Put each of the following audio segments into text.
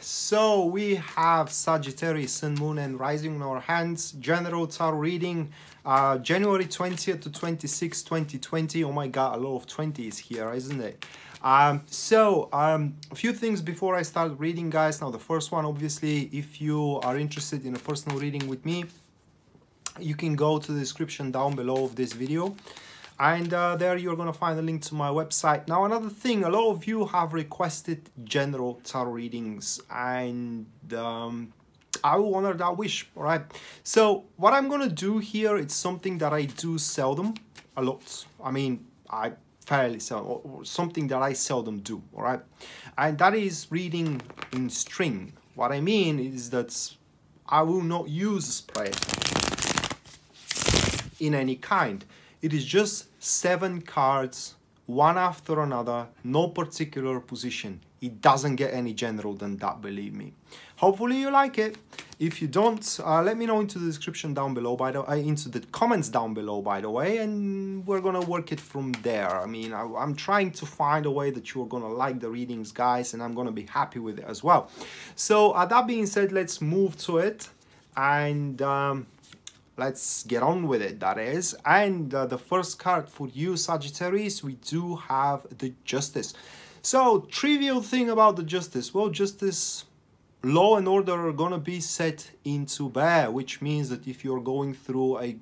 so we have Sagittarius, Sun, Moon, and Rising in our hands. General Tarot reading, uh, January 20th to 26, 2020. Oh my god, a lot of 20s here, isn't it? Um, so, um, a few things before I start reading, guys. Now, the first one, obviously, if you are interested in a personal reading with me, you can go to the description down below of this video and uh, there you're to find a link to my website. Now another thing a lot of you have requested general tarot readings and um, I will honor that wish all right? So what I'm gonna do here it's something that I do seldom a lot. I mean I fairly seldom or something that I seldom do all right? And that is reading in string. What I mean is that I will not use a spread in any kind it is just seven cards, one after another, no particular position. It doesn't get any general than that, believe me. Hopefully you like it. If you don't, uh, let me know into the description down below, by the uh, into the comments down below, by the way, and we're gonna work it from there. I mean, I, am trying to find a way that you're gonna like the readings, guys, and I'm gonna be happy with it as well. So, uh, that being said, let's move to it, and. Um, let's get on with it that is. And uh, the first card for you sagittarius we do have the justice. So trivial thing about the justice. Well justice law and order are gonna be set into bear which means that if you're going through a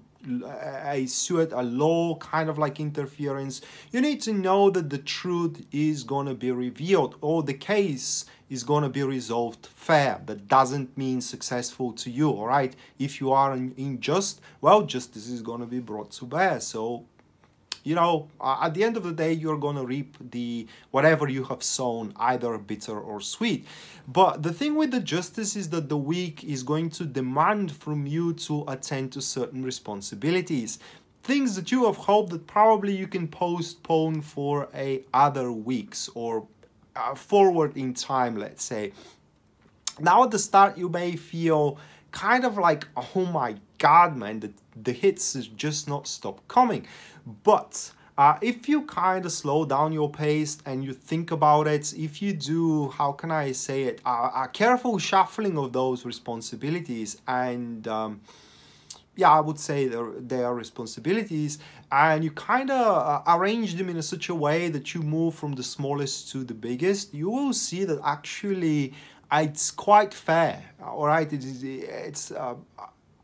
a suit, a law kind of like interference, you need to know that the truth is going to be revealed or the case is going to be resolved fair. That doesn't mean successful to you, all right? If you are unjust, well, justice is going to be brought to bear. So you know, at the end of the day, you're going to reap the whatever you have sown, either bitter or sweet. But the thing with the justice is that the week is going to demand from you to attend to certain responsibilities. Things that you have hoped that probably you can postpone for a other weeks or uh, forward in time, let's say. Now at the start, you may feel kind of like, oh my god, man, the, the hits just not stop coming. But uh, if you kind of slow down your pace and you think about it, if you do, how can I say it, uh, a careful shuffling of those responsibilities and um, yeah, I would say they are responsibilities, and you kind of uh, arrange them in a such a way that you move from the smallest to the biggest. You will see that actually it's quite fair. All right, it is it's. Uh,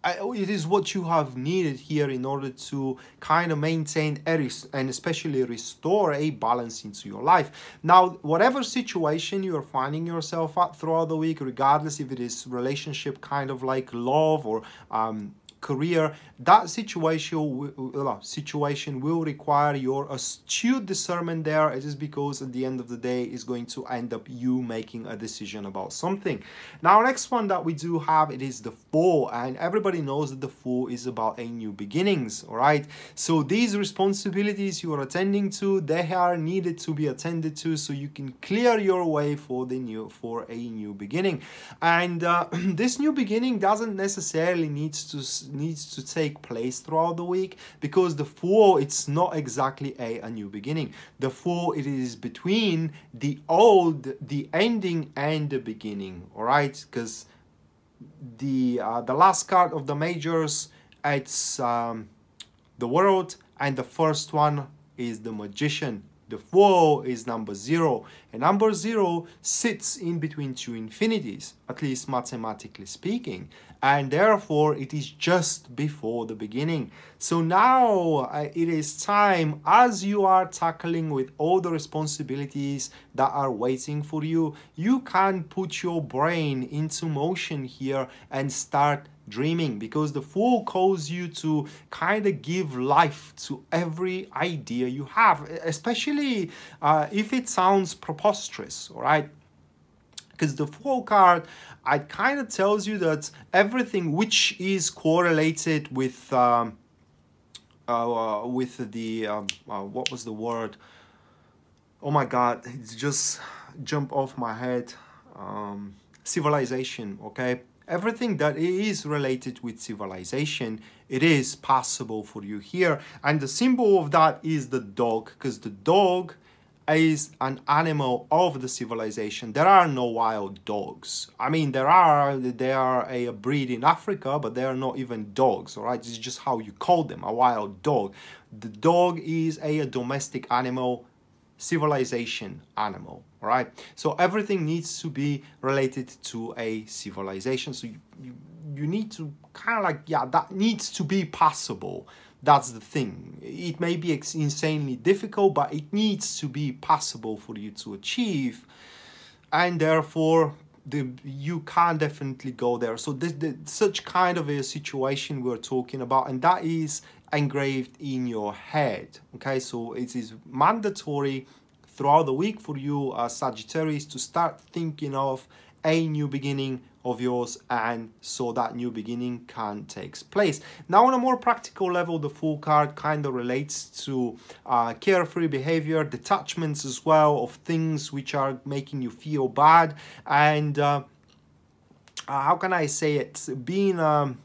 it is what you have needed here in order to kind of maintain and especially restore a balance into your life. Now, whatever situation you are finding yourself at throughout the week, regardless if it is relationship kind of like love or um, career, that situation situation will require your astute discernment there. It is because at the end of the day, is going to end up you making a decision about something. Now, next one that we do have it is the Fool, and everybody knows that the Fool is about a new beginnings. All right, so these responsibilities you are attending to, they are needed to be attended to, so you can clear your way for the new for a new beginning. And uh, this new beginning doesn't necessarily need to needs to take place throughout the week because the Fool it's not exactly a, a new beginning. The Fool it is between the old the ending and the beginning all right because the uh, the last card of the majors it's um, the world and the first one is the magician. The Fool is number zero, and number zero sits in between two infinities, at least mathematically speaking, and therefore it is just before the beginning. So now uh, it is time, as you are tackling with all the responsibilities that are waiting for you, you can put your brain into motion here and start dreaming because the fool calls you to kind of give life to every idea you have especially uh, if it sounds preposterous all right because the fool card it kind of tells you that everything which is correlated with um, uh, with the um, uh, what was the word? Oh my god it's just jump off my head. Um, civilization okay? Everything that is related with civilization it is possible for you here. And the symbol of that is the dog because the dog is an animal of the civilization. There are no wild dogs. I mean, there are they are a breed in Africa, but they are not even dogs. All right, it's just how you call them, a wild dog. The dog is a domestic animal, civilization animal. All right, so everything needs to be related to a civilization. So you, you, you need to kind of like yeah, that needs to be possible that's the thing. It may be insanely difficult, but it needs to be possible for you to achieve. And therefore, the, you can definitely go there. So this, the, such kind of a situation we're talking about, and that is engraved in your head. Okay, so it is mandatory throughout the week for you as Sagittarius to start thinking of a new beginning of yours and so that new beginning can take place. Now on a more practical level the Fool card kind of relates to uh, carefree behavior detachments as well of things which are making you feel bad and uh, uh, how can i say it? Being um,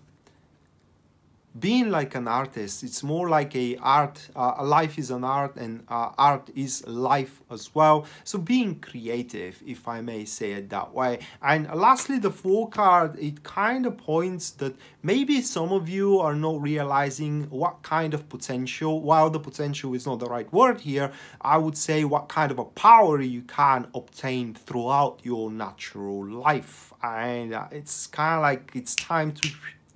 being like an artist it's more like a art uh, life is an art and uh, art is life as well. So being creative if i may say it that way. And lastly the Fool card it kind of points that maybe some of you are not realizing what kind of potential while the potential is not the right word here i would say what kind of a power you can obtain throughout your natural life. And uh, it's kind of like it's time to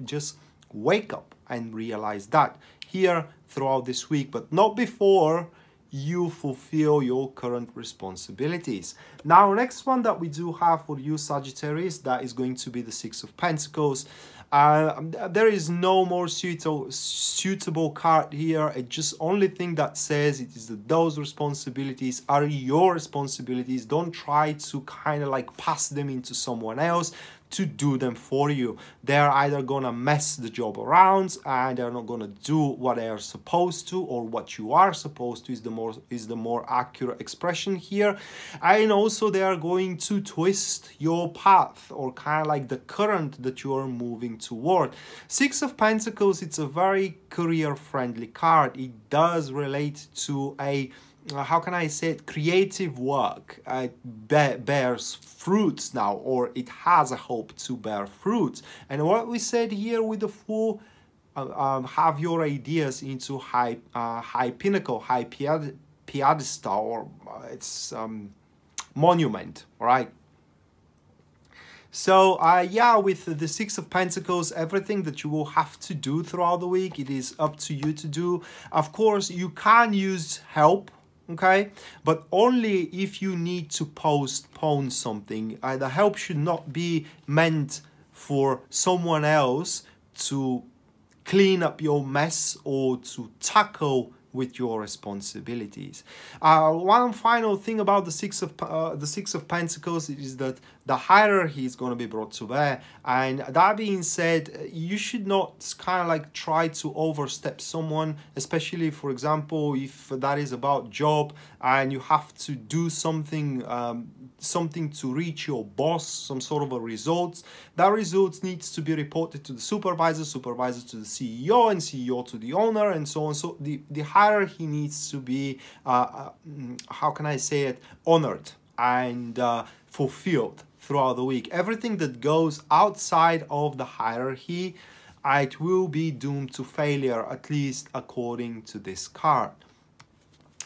just wake up and realize that here throughout this week, but not before you fulfill your current responsibilities. Now, next one that we do have for you, Sagittarius, that is going to be the Six of Pentacles. Uh, there is no more suitable suitable card here. It just only thing that says it is that those responsibilities are your responsibilities. Don't try to kind of like pass them into someone else to do them for you. They're either gonna mess the job around and they're not gonna do what they are supposed to or what you are supposed to is the more is the more accurate expression here. And also they are going to twist your path or kind of like the current that you are moving toward. Six of Pentacles, it's a very career friendly card. It does relate to a how can I say it, creative work uh, be- bears fruits now, or it has a hope to bear fruits. And what we said here with the Fool, uh, um, have your ideas into high, uh, high pinnacle, high pedestal, or uh, its um, monument, right? So uh, yeah, with the Six of Pentacles, everything that you will have to do throughout the week, it is up to you to do. Of course, you can use help okay but only if you need to postpone something uh, the help should not be meant for someone else to clean up your mess or to tackle with your responsibilities. Uh, one final thing about the six of uh, the six of Pentacles is that the hierarchy is going to be brought to bear. And that being said, you should not kind of like try to overstep someone, especially for example if that is about job and you have to do something um, something to reach your boss, some sort of a results. That results needs to be reported to the supervisor, supervisor to the CEO, and CEO to the owner, and so on. So the the hierarchy needs to be, uh, uh, how can I say it, honored and uh, fulfilled throughout the week. Everything that goes outside of the hierarchy, it will be doomed to failure, at least according to this card.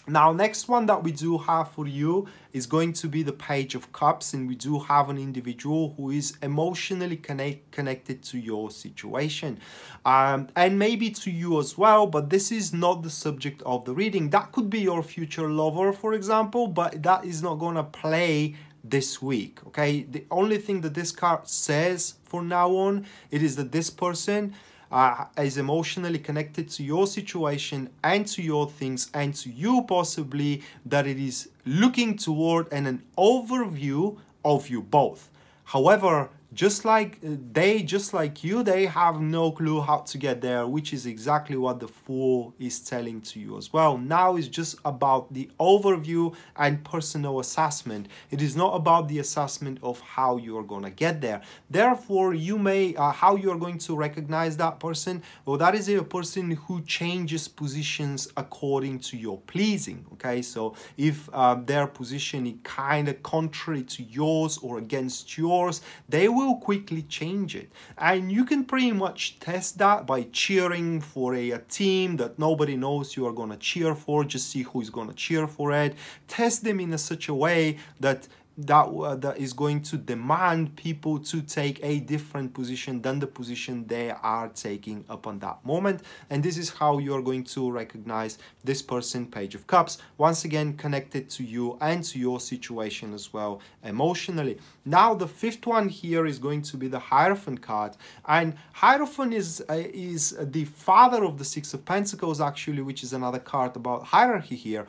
Now, next one that we do have for you is going to be the Page of Cups, and we do have an individual who is emotionally connect, connected to your situation, um, and maybe to you as well. But this is not the subject of the reading. That could be your future lover, for example, but that is not going to play this week. Okay, the only thing that this card says for now on it is that this person uh, is emotionally connected to your situation and to your things and to you possibly that it is looking toward and an overview of you both. However just like uh, they just like you they have no clue how to get there which is exactly what the fool is telling to you as well. Now it's just about the overview and personal assessment. It is not about the assessment of how you are going to get there. Therefore you may uh, how you are going to recognize that person well that is a person who changes positions according to your pleasing okay? So if uh, their position is kind of contrary to yours or against yours they will will quickly change it. And you can pretty much test that by cheering for a, a team that nobody knows you are going to cheer for, just see who is going to cheer for it. Test them in a, such a way that that uh, that is going to demand people to take a different position than the position they are taking upon that moment. And this is how you are going to recognize this person page of cups once again connected to you and to your situation as well emotionally. Now the fifth one here is going to be the hierophant card. And hierophant is uh, is the father of the six of pentacles actually which is another card about hierarchy here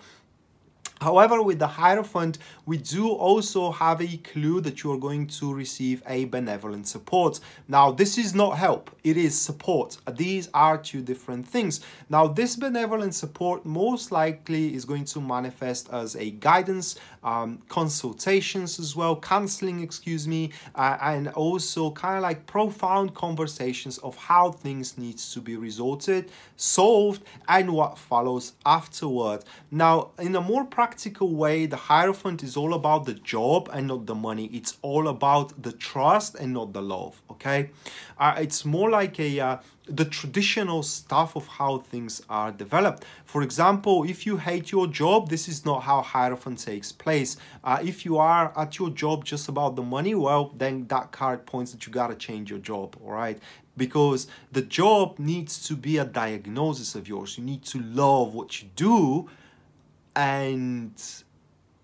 However, with the Hierophant, we do also have a clue that you are going to receive a benevolent support. Now, this is not help, it is support. These are two different things. Now, this benevolent support most likely is going to manifest as a guidance, um, consultations as well, counseling, excuse me, uh, and also kind of like profound conversations of how things need to be resorted, solved, and what follows afterward. Now, in a more practical practical way, the Hierophant is all about the job and not the money. It's all about the trust and not the love, okay? Uh, it's more like a uh, the traditional stuff of how things are developed. For example, if you hate your job, this is not how Hierophant takes place. Uh, if you are at your job just about the money, well, then that card points that you gotta change your job, all right? Because the job needs to be a diagnosis of yours. You need to love what you do and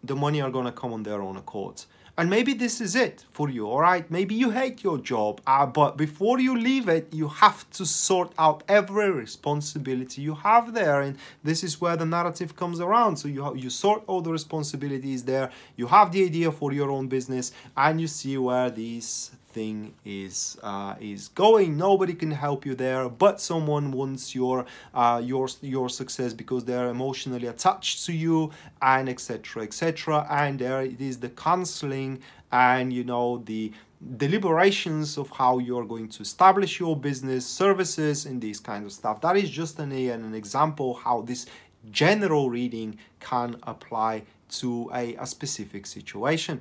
the money are going to come on their own accord. And maybe this is it for you all right? Maybe you hate your job uh, but before you leave it you have to sort out every responsibility you have there. And this is where the narrative comes around. So you you sort all the responsibilities there. You have the idea for your own business and you see where these thing is uh, is going. Nobody can help you there, but someone wants your uh, your your success because they're emotionally attached to you, and etc. etc. And there it is the counseling and you know the deliberations of how you're going to establish your business services and these kind of stuff that is just an, an example how this general reading can apply to a, a specific situation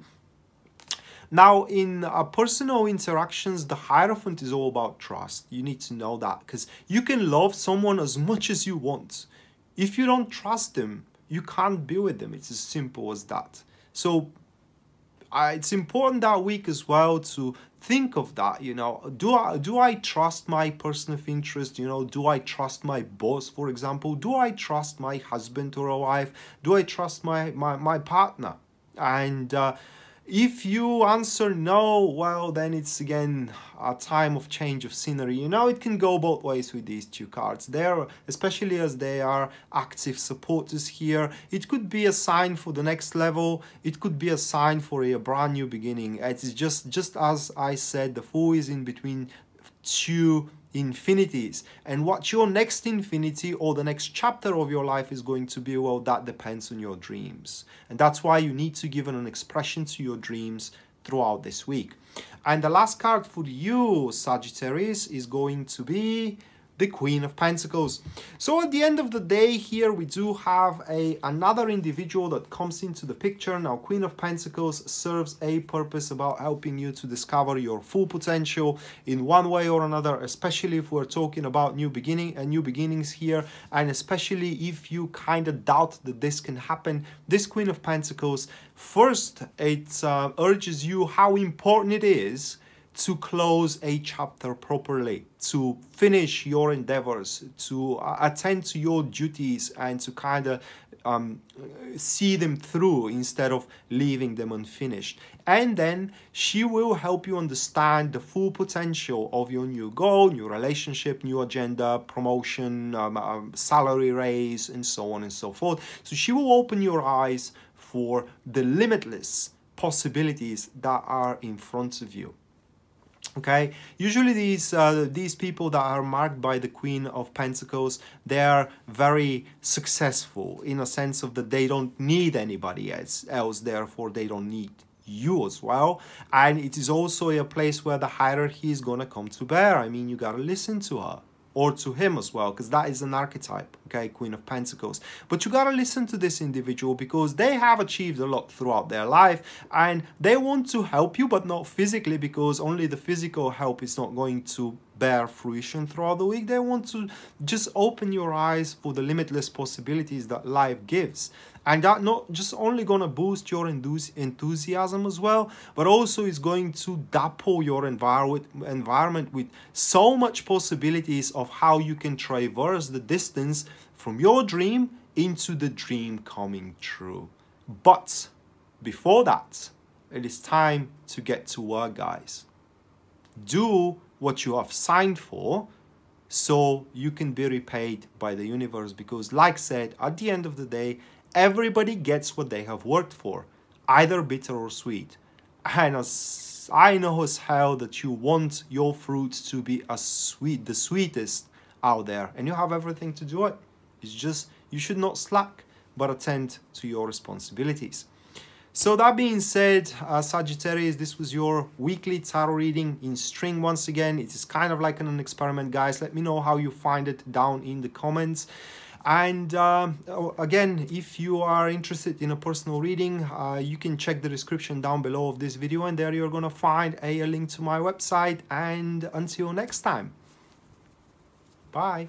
now, in uh, personal interactions, the Hierophant is all about trust. You need to know that because you can love someone as much as you want. If you don't trust them, you can't be with them. It's as simple as that. So, uh, it's important that week as well to think of that you know do i do i trust my person of interest you know do i trust my boss for example do i trust my husband or a wife do i trust my my, my partner and uh, if you answer no, well, then it's again a time of change of scenery. You know, it can go both ways with these two cards. There, especially as they are active supporters here, it could be a sign for the next level. It could be a sign for a, brand new beginning. It's just, just as I said, the fool is in between two infinities. And what your next infinity or the next chapter of your life is going to be well that depends on your dreams. And that's why you need to give an expression to your dreams throughout this week. And the last card for you sagittarius is going to be the Queen of Pentacles. So at the end of the day here we do have a another individual that comes into the picture. Now Queen of Pentacles serves a purpose about helping you to discover your full potential in one way or another, especially if we're talking about new beginning and new beginnings here and especially if you kind of doubt that this can happen. This Queen of Pentacles first it uh, urges you how important it is to close a chapter properly, to finish your endeavors, to uh, attend to your duties, and to kind of um, see them through instead of leaving them unfinished. And then she will help you understand the full potential of your new goal, new relationship, new agenda, promotion, um, um, salary raise, and so on and so forth. So she will open your eyes for the limitless possibilities that are in front of you. Okay? Usually these uh, these people that are marked by the queen of pentacles they are very successful in a sense of that they don't need anybody else else therefore they don't need you as well. And it is also a place where the hierarchy is gonna come to bear. I mean you gotta listen to her or to him as well because that is an archetype okay queen of pentacles. But you got to listen to this individual because they have achieved a lot throughout their life and they want to help you but not physically because only the physical help is not going to bear fruition throughout the week they want to just open your eyes for the limitless possibilities that life gives. And that not just only gonna boost your enthusiasm as well but also is going to dapple your environment environment with so much possibilities of how you can traverse the distance from your dream into the dream coming true. But before that it is time to get to work guys. Do what you have signed for so you can be repaid by the universe because like said at the end of the day everybody gets what they have worked for, either bitter or sweet. And as I know as hell that you want your fruits to be as sweet, the sweetest out there, and you have everything to do it. It's just you should not slack, but attend to your responsibilities. So that being said, uh, Sagittarius, this was your weekly tarot reading in string once again. It is kind of like an experiment, guys. Let me know how you find it down in the comments. And uh, again, if you are interested in a personal reading, uh, you can check the description down below of this video and there you're going to find a, a link to my website. And until next time, bye.